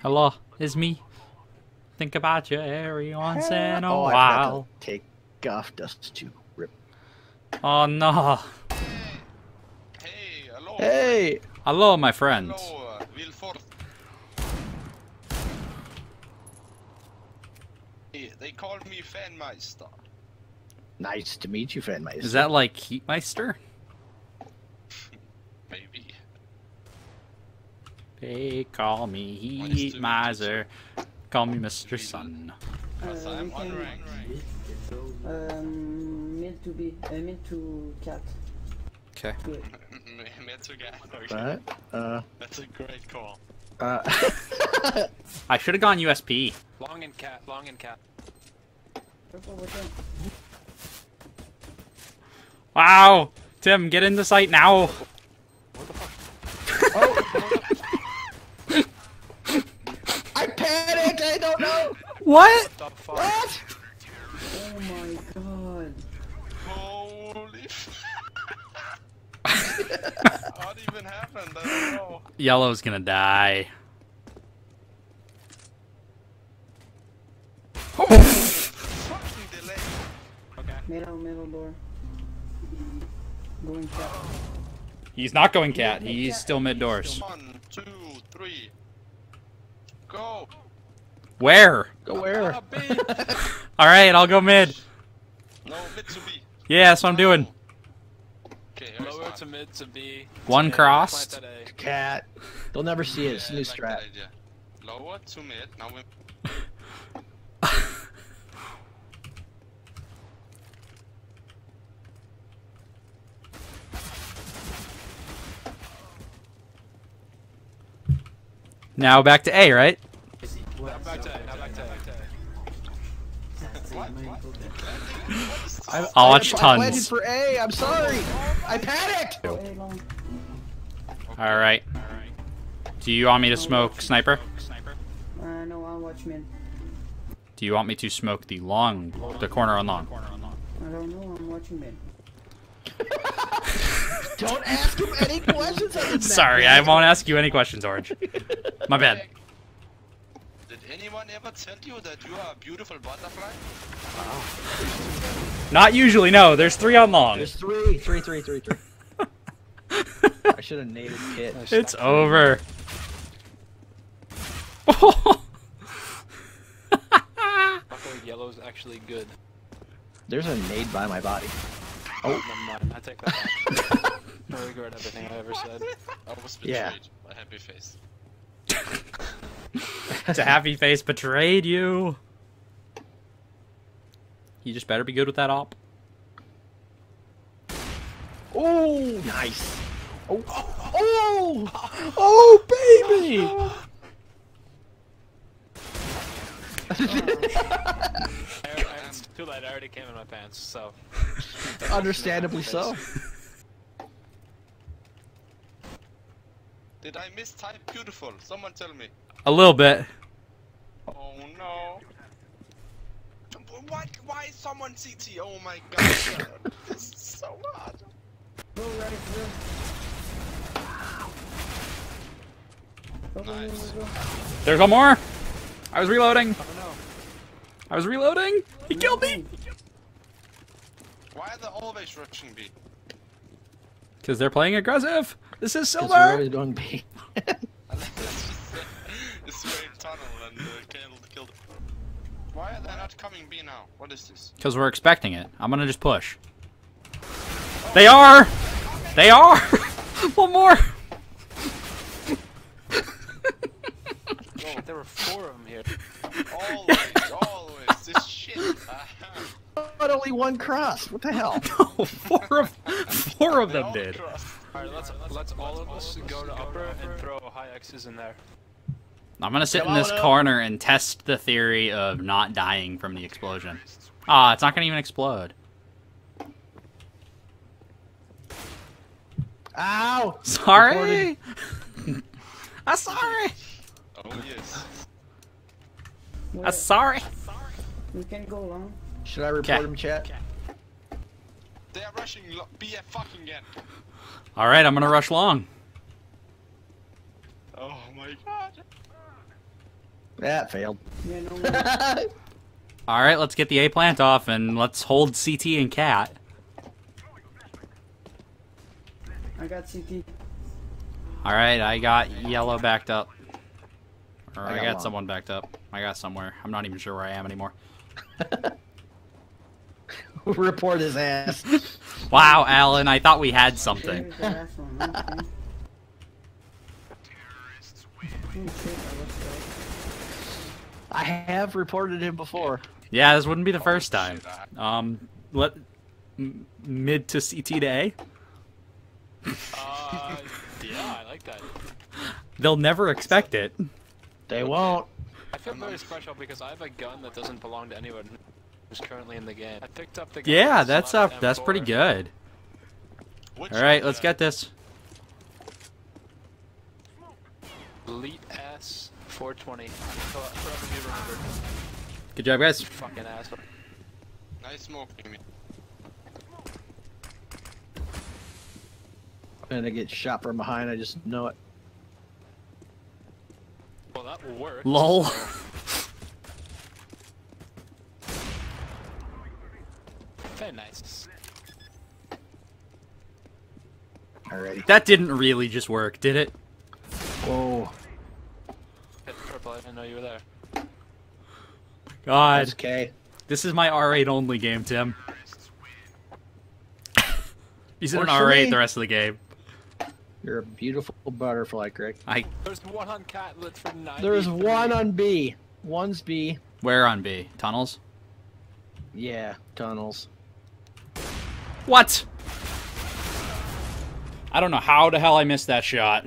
Hello, it's me. Think about you every once in a oh, while. to take off dust to rip. Oh no. Hey, hello. Hey! Hello, my friends. Hello, uh, Wilford. Hey, they call me Fanmeister. Nice to meet you, Fanmeister. Is that like Heatmeister? They call me Heat Miser. Call me Mr. Sun. Because Uh, I'm we on can- rank. Um, mid to be, uh, mid to cat. Okay. Good. Meant to cat. Okay. What? Uh, That's a great call. uh, I should have gone USP. Long and cat, long and cat. Careful with them. Wow! Tim, get in the site now! I panicked! I don't know! What? The fuck? What? Oh my god. Holy. f- How even happened? I don't know. Yellow's gonna die. Fucking delay. Okay. Middle, middle door. Going cat. He's not going cat. He's still mid doors. One, two, three. Go. Where? Go where? Alright, I'll go mid. No, Mitsubi. Yeah, that's what I'm doing. Okay, Lower one. to mid to B. One to crossed. plant at A. Cat. They'll never see it. It's a Yeah, new like strat. Lower to mid. Now we. Now back to A, right? Now back to A, back to What? What? I, I'll watch I, I planted for A. I'm sorry. I panicked. Go A long. Alright. Do you want me to smoke sniper? Uh, no, I'll watch mid. Do you want me to smoke the long, the corner on long? I don't know, I'm watching mid. Don't ask him any questions. other than that. Sorry, I won't ask you any questions, Orange. My bad. Did anyone ever tell you that you are a beautiful butterfly? Ah. Not usually, no. There's three on long. There's three, three, three, three, three. I should have named Kit. It's over. Luckily, yellow's actually good. There's a nade by my body. Oh, oh. never mind. I take that back. I regret everything I ever said. I was betrayed Yeah. by Happy Face. the happy face betrayed you. You just better be good with that op. Oh, nice. Oh, oh, oh, Oh, baby! I, I, it's too late. I already came in my pants, so. Understandably so. Did I mistype beautiful? Someone tell me. A little bit. Oh no. Why, why is someone CT? Oh my god. this is so hard. Nice. go, go. There's one more. I was reloading. Oh no. I was reloading. He killed me. Why are they always rushing B? Because they're playing aggressive. This is 'Cause we're silver. tunnel and uh, killed, killed. Why are they not coming B now? What is this? Because we're expecting it. I'm gonna just push. They are. They are. one more. Shit, there were four of them here. Always, always, this shit. But only one cross. What the hell? four of four of They them all did. cross. Alright, let's let's all of us go to upper and throw high X's in there. I'm gonna sit Come in this on up. corner and test the theory of not dying from the explosion. Ah, it's not gonna even explode. Ow! Sorry. I'm sorry. Oh yes. I'm Wait, sorry. we can go long. Should I report Okay. him, chat? They are rushing lo- B a fucking again. All right, I'm gonna rush long. Oh my god. That failed. Yeah, no. All right, let's get the A plant off and let's hold CT and cat. I got CT. All right, I got yellow backed up. Or I I got got, someone backed up. I got somewhere. I'm not even sure where I am anymore. Report his ass. Wow, Alan, I thought we had something. There's the last one. Okay. Oh, shit, I was stuck. I have reported him before. Yeah, this wouldn't be the first time. Um, let m- mid to CT to A. Uh, yeah, I like that. They'll never expect it. They won't. I feel very special because I have a gun that doesn't belong to anyone who's currently in the game. I picked up the gun Yeah, that's slot up. That's pretty good. Which All right, let's uh, get this. Elite S 420. Fo- Forever be. Good job, guys. Fucking asshole. Nice smoke, Jimmy. I'm get shot from behind. I just know it. Well, that will work. Lol. Very nice. Alrighty. That didn't really just work, did it? Whoa. Hit purple, I didn't know you were there. That's God, okay. this is my R8 only game, Tim. He's in an R8 me. the rest of the game. You're a beautiful butterfly, Greg. I There's one on cat lit for 90. There's one on B. One's B. where on B tunnels? Yeah, tunnels. What? I don't know how the hell I missed that shot.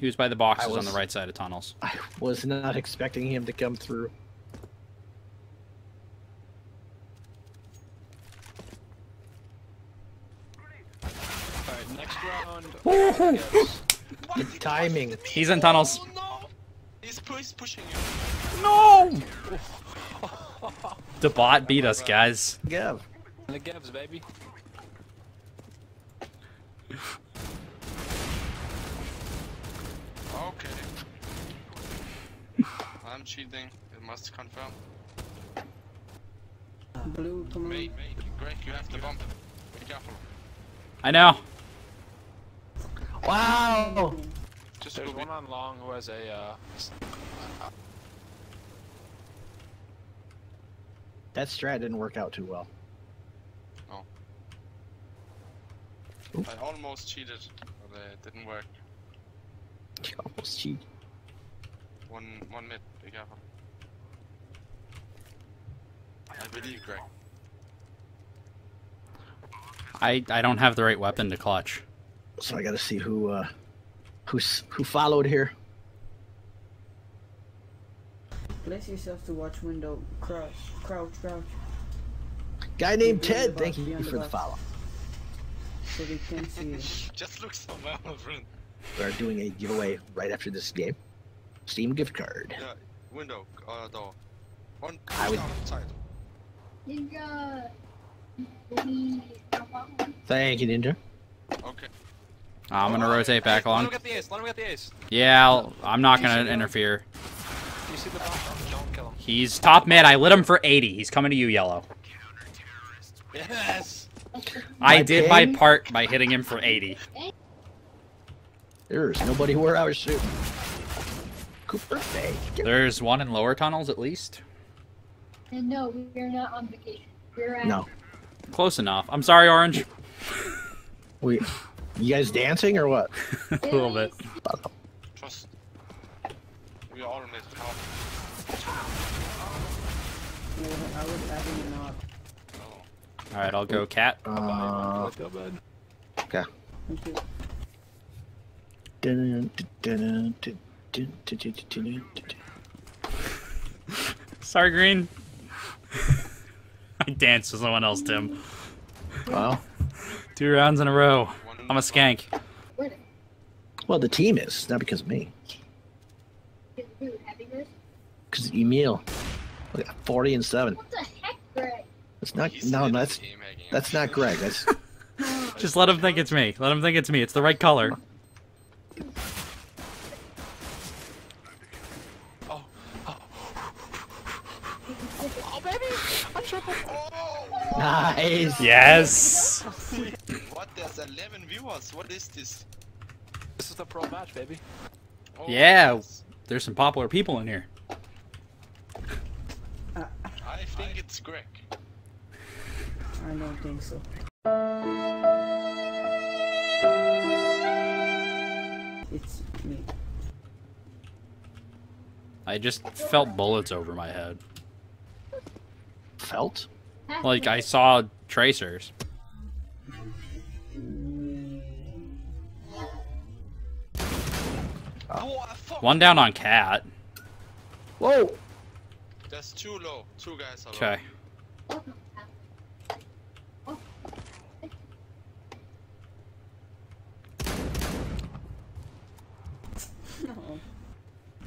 He was by the boxes on the right side of tunnels. I was not expecting him to come through. Alright, next round. The timing. He's in tunnels. Oh no! He's, he's pushing you. No! The bot beat us, guys. Gav. the Gevs, baby. Okay. I'm cheating. It must confirm. Blue, come on. Wait, wait, Greg, you have to bump. Be careful. I know. Wow. Just There's go one on long who has a, uh, That strat didn't work out too well. I almost cheated, but uh, it didn't work. You almost cheat. One, one mid. Be careful. I believe, Greg. I, I don't have the right weapon to clutch. So I gotta see who uh who's who followed here. Place yourself to watch window. Crouch, crouch, crouch. Guy named Be the Ted, box, thank you on the for the follow. So they can see you. Just look somewhere, my friend. We're doing a giveaway right after this game. Steam gift card. Yeah, window, uh, door. One, I would- down outside. Thank you, Ninja. Okay. I'm gonna rotate back Let him along. get the ace, let him get the ace. Yeah, I'll, I'm not gonna interfere. You see the bomb? Don't kill him. He's top mid. I lit him for 80. He's coming to you, yellow. Yes! I My did my part by hitting him for 80. There's nobody where I was shooting. Cooper Bay. There's one in lower tunnels at least. And no, we're not on vacation. We're at No. Close enough. I'm sorry, Orange. We you guys dancing or what? a little bit. Trust. We all mid. Help. Yeah, I was having an off. Oh. All right, I'll go cat. Uh, Let's go, bud. okay. Thank you. Dun, dun, dun, Sorry, Green. I danced with someone else, Tim. Well, Two rounds in a row. I'm a skank. Well, the team is not because of me. the food? Because Emil, look at forty and seven. What the heck, Greg? That's not. He's No, that's team hanging out. that's not Greg. That's Just let him think it's me. Let him think it's me. It's the right color. Nice. Yes. what? There's 11 viewers. What is this? This is the pro match, baby. Oh, Yeah. yes. There's some popular people in here. I think it's Greg. I don't think so. It's me. I just felt bullets over my head. Felt? Like I saw tracers. Oh, I fuck. One down on cat. Whoa. That's too low. Two guys are. Okay.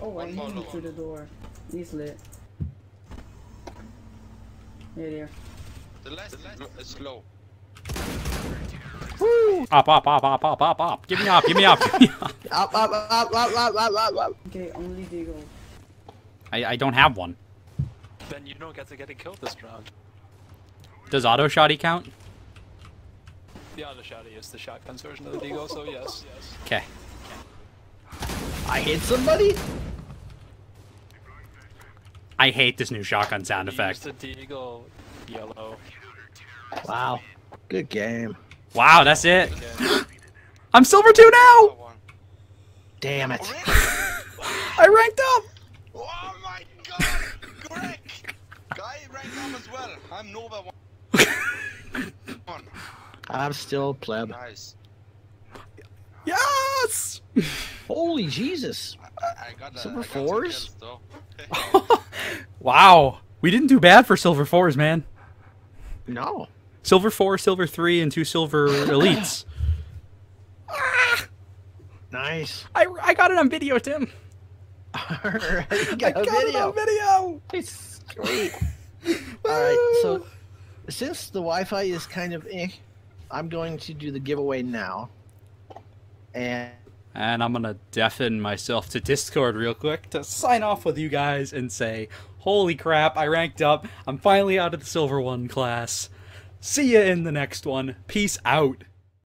Oh, I One hit more him through the door. He's lit. The last, is slow. Woo! Up, up, up, up, up, up, up. Give me up, give me up, up. up, up, up, up, up, up, up, up. Okay, only Deagle. I, I don't have one. Then you don't get to get a kill this round. Does auto shotty count? The auto shotty is the shotgun version of the Deagle, so yes. yes. Okay. I hit somebody? I hate this new shotgun sound effect. the Deagle yellow. Wow. Good game. Wow, that's it. I'm silver two now. Damn it. I ranked up. oh my god! Greg! Guy ranked up as well. I'm Nova one. one. I'm still pleb. Nice. Yes. Holy Jesus. I, I got a, Silver I got fours? kills, though. wow, we didn't do bad for silver fours, man. No. Silver four, silver three, and two silver elites. Nice. I, I got it on video, Tim. Alright, I got got it on video. It's great. Alright, so since the Wi-Fi is kind of eh, I'm going to do the giveaway now. And And I'm gonna deafen myself to Discord real quick to sign off with you guys and say, holy crap, I ranked up. I'm finally out of the silver one class. See you in the next one. Peace out.